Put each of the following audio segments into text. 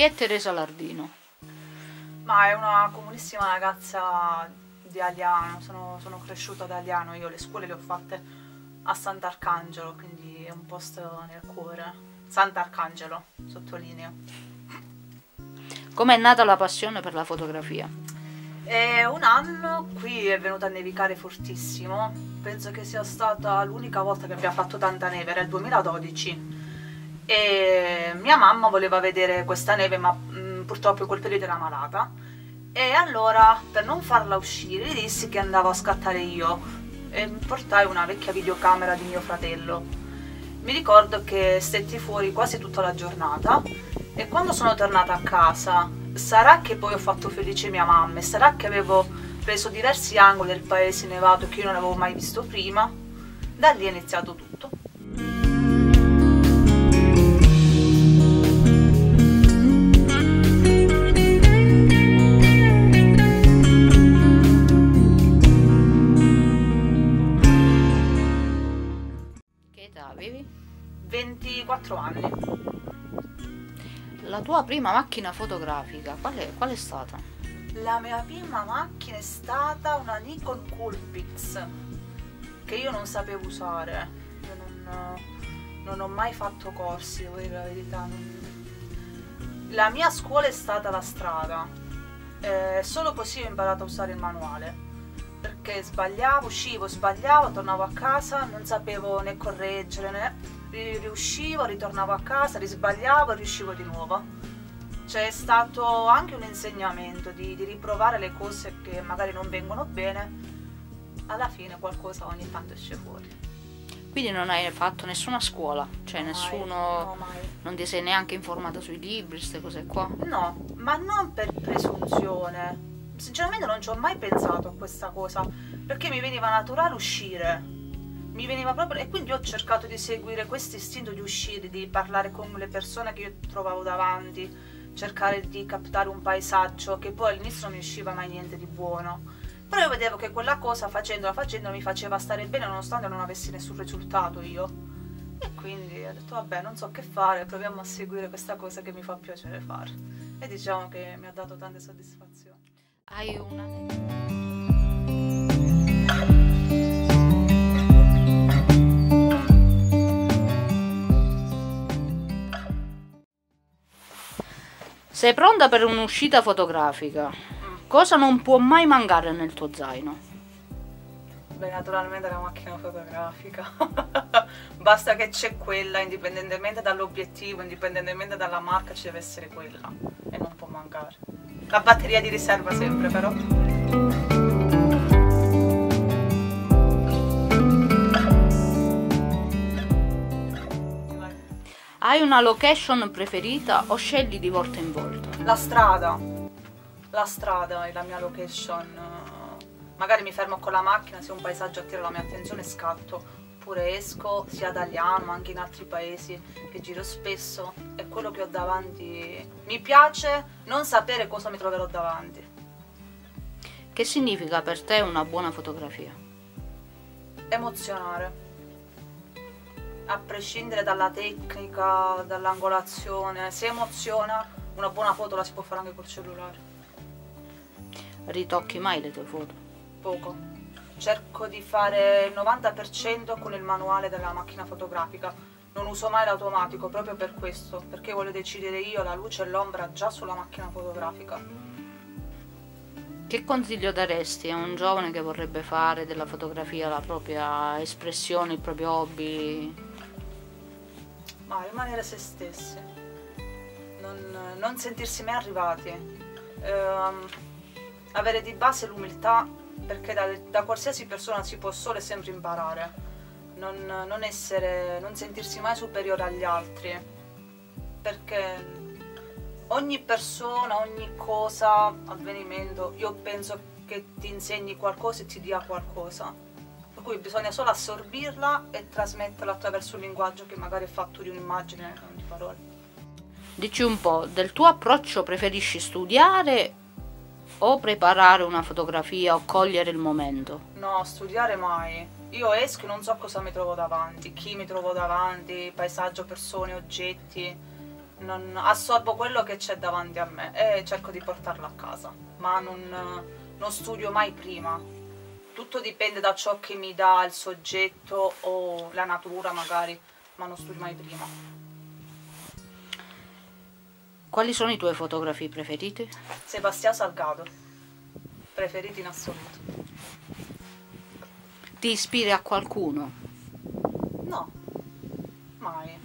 Chi è Teresa Lardino? Ma è una comunissima ragazza di Aliano, sono, sono cresciuta ad Aliano, io le scuole le ho fatte a Sant'Arcangelo, quindi è un posto nel cuore. Sant'Arcangelo, sottolineo. Com'è nata la passione per la fotografia? È un anno qui è venuto a nevicare fortissimo, penso che sia stata l'unica volta che abbia fatto tanta neve, era il 2012 e mia mamma voleva vedere questa neve ma mh, purtroppo in quel periodo era malata e allora per non farla uscire gli dissi che andavo a scattare io e portai una vecchia videocamera di mio fratello. Mi ricordo che stetti fuori quasi tutta la giornata e quando sono tornata a casa sarà che poi ho fatto felice mia mamma e sarà che avevo preso diversi angoli del paese nevato che io non avevo mai visto prima. Da lì è iniziato tutto. Tua prima macchina fotografica, qual è, qual è stata? La mia prima macchina è stata una Nikon Coolpix che io non sapevo usare. Io non, non ho mai fatto corsi, devo dire la verità. La mia scuola è stata la strada. Eh, solo così ho imparato a usare il manuale. Perché sbagliavo, uscivo, sbagliavo, tornavo a casa, non sapevo né correggere né. Ri- Riuscivo, ritornavo a casa, risbagliavo, riuscivo di nuovo c'è stato anche un insegnamento di, di riprovare le cose che magari non vengono bene, alla fine qualcosa ogni tanto esce fuori. Quindi non hai fatto nessuna scuola, cioè Mai, nessuno... No, mai. Non ti sei neanche informata sui libri, queste cose qua? No, ma non per presunzione. Sinceramente non ci ho mai pensato a questa cosa, perché mi veniva naturale uscire. Mi veniva proprio... E quindi ho cercato di seguire questo istinto di uscire, di parlare con le persone che io trovavo davanti, cercare di captare un paesaggio che poi all'inizio non mi usciva mai niente di buono. Però io vedevo che quella cosa facendola, facendola mi faceva stare bene nonostante non avessi nessun risultato io. E quindi ho detto vabbè non so che fare, proviamo a seguire questa cosa che mi fa piacere fare. E diciamo che mi ha dato tante soddisfazioni. Hai una... Sei pronta per un'uscita fotografica? Cosa non può mai mancare nel tuo zaino? Beh, naturalmente la macchina fotografica. Basta che c'è quella, indipendentemente dall'obiettivo, indipendentemente dalla marca, ci deve essere quella. E non può mancare. La batteria di riserva sempre, però. Hai una location preferita o scegli di volta in volta? La strada. La strada è la mia location. Magari mi fermo con la macchina, se un paesaggio attira la mia attenzione scatto. Oppure esco sia ad Agliano ma anche in altri paesi che giro spesso e quello che ho davanti mi piace non sapere cosa mi troverò davanti. Che significa per te una buona fotografia? Emozionare. A prescindere dalla tecnica, dall'angolazione, se emoziona, una buona foto la si può fare anche col cellulare. Ritocchi mai le tue foto? poco. Cerco di fare il 90% con il manuale della macchina fotografica. Non uso mai l'automatico proprio per questo, perché voglio decidere io la luce e l'ombra già sulla macchina fotografica. Che consiglio daresti a un giovane che vorrebbe fare della fotografia la propria espressione, il proprio hobby? Ma rimanere se stessi, non, non sentirsi mai arrivati, Ehm, avere di base l'umiltà perché da, da qualsiasi persona si può solo e sempre imparare, non, non essere, non sentirsi mai superiore agli altri, perché ogni persona, ogni cosa, avvenimento, io penso che ti insegni qualcosa e ti dia qualcosa. Per cui bisogna solo assorbirla e trasmetterla attraverso un linguaggio che magari è fatto di un'immagine, non di parole. Dici un po', del tuo approccio preferisci studiare o preparare una fotografia o cogliere il momento? No, studiare mai. Io esco e non so cosa mi trovo davanti, chi mi trovo davanti, paesaggio, persone, oggetti. non assorbo quello che c'è davanti a me e cerco di portarlo a casa, ma non, non studio mai prima. Tutto dipende da ciò che mi dà il soggetto o la natura magari, ma non studio mai prima. Quali sono i tuoi fotografi preferiti? Sebastiano Salgado, preferiti in assoluto. Ti ispiri a qualcuno? No, mai.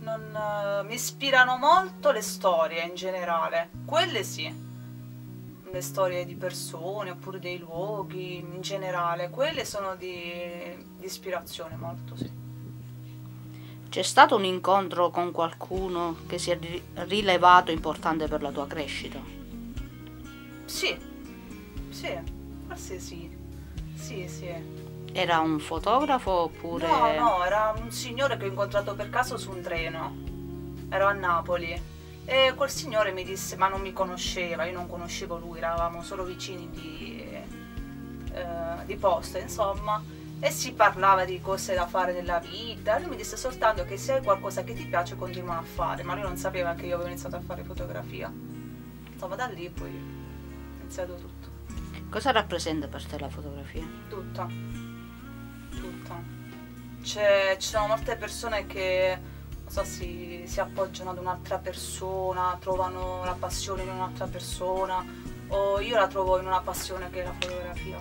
Non, eh, mi ispirano molto le storie in generale, quelle sì. Le storie di persone oppure dei luoghi in generale, quelle sono di, di ispirazione molto, sì. C'è stato un incontro con qualcuno che si è ri- rilevato importante per la tua crescita? Sì, sì, forse sì. Sì, sì. Era un fotografo oppure... No, no, era un signore che ho incontrato per caso su un treno. Ero a Napoli. E quel signore mi disse, ma non mi conosceva, io non conoscevo lui, eravamo solo vicini di, eh, di posto, insomma. E si parlava di cose da fare nella vita. Lui mi disse soltanto che se hai qualcosa che ti piace continua a fare, ma lui non sapeva che io avevo iniziato a fare fotografia. Insomma, da lì poi è iniziato tutto. Cosa rappresenta per te la fotografia? Tutta. Tutta. C'è, ci sono molte persone che so, si, si appoggiano ad un'altra persona, trovano la passione in un'altra persona, o io la trovo in una passione che è la fotografia.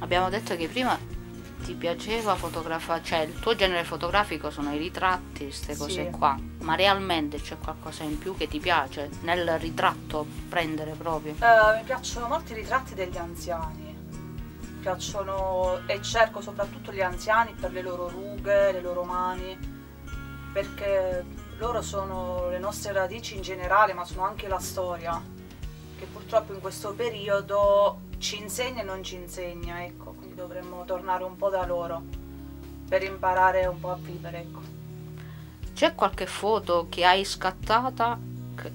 Abbiamo detto che prima ti piaceva fotografare, cioè il tuo genere fotografico sono i ritratti, queste Sì. cose qua, ma realmente c'è qualcosa in più che ti piace nel ritratto prendere proprio? Eh, mi piacciono molto i ritratti degli anziani. Piacciono e cerco soprattutto gli anziani per le loro rughe, le loro mani, perché loro sono le nostre radici in generale, ma sono anche la storia, che purtroppo in questo periodo ci insegna e non ci insegna, ecco, quindi dovremmo tornare un po' da loro per imparare un po' a vivere, ecco. C'è qualche foto che hai scattata,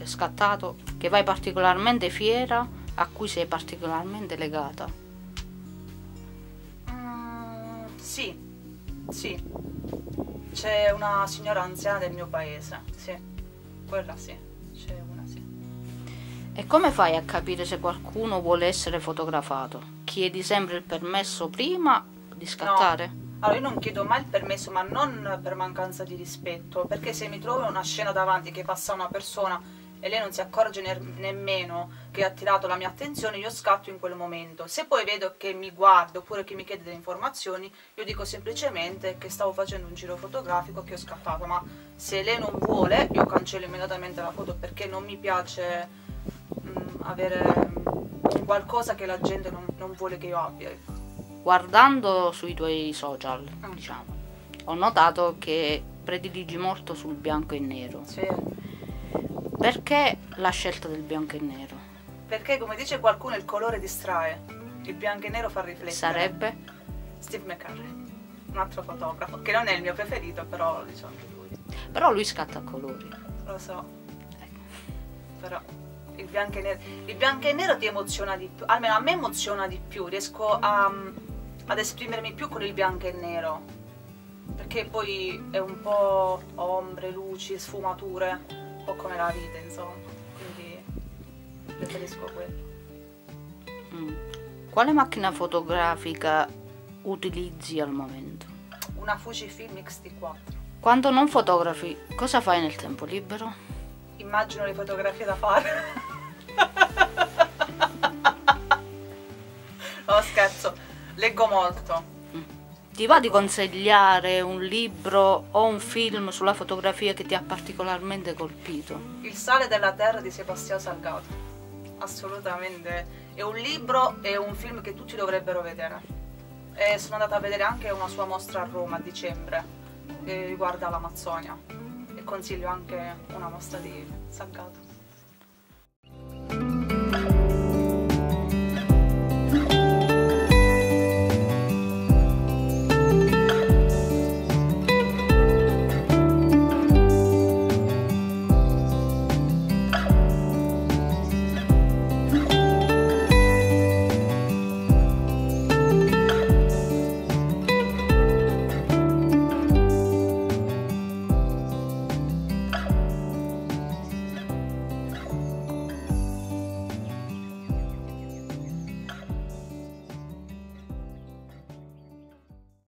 scattato che vai particolarmente fiera, a cui sei particolarmente legata? Sì, sì. C'è una signora anziana del mio paese, sì. Quella sì, c'è una sì. E come fai a capire se qualcuno vuole essere fotografato? Chiedi sempre il permesso prima di scattare? Allora, io non chiedo mai il permesso, ma non per mancanza di rispetto, perché se mi trovo una scena davanti che passa una persona e lei non si accorge ne- nemmeno che ha attirato la mia attenzione, io scatto in quel momento. Se poi vedo che mi guarda oppure che mi chiede delle informazioni, io dico semplicemente che stavo facendo un giro fotografico che ho scattato, ma se lei non vuole, io cancello immediatamente la foto perché non mi piace mm, avere mm, qualcosa che la gente non, non vuole che io abbia. ecco. Guardando sui tuoi social, Mm. diciamo, ho notato che prediligi molto sul bianco e nero. Sì. Perché la scelta del bianco e nero? Perché come dice qualcuno il colore distrae, il bianco e nero fa riflettere. Sarebbe? Steve McCurry, un altro fotografo, che non è il mio preferito, però lo dice anche lui. Però lui scatta a colori. Lo so. Però il bianco e nero, il bianco e nero ti emoziona di più, almeno a me emoziona di più, riesco a, ad esprimermi più con il bianco e nero. Perché poi è un po' ombre, luci, sfumature, po' come la vita, insomma. Quindi preferisco quello. Mm. Quale macchina fotografica utilizzi al momento? Una Fujifilm X-T4. Quando non fotografi, cosa fai nel tempo libero? Immagino le fotografie da fare. no, scherzo. Leggo molto. Ti va di consigliare un libro o un film sulla fotografia che ti ha particolarmente colpito? Il sale della terra di Sebastiano Salgado. Assolutamente. È un libro e un film che tutti dovrebbero vedere. E sono andata a vedere anche una sua mostra a Roma a dicembre che riguarda l'Amazzonia. E consiglio anche una mostra di Salgado.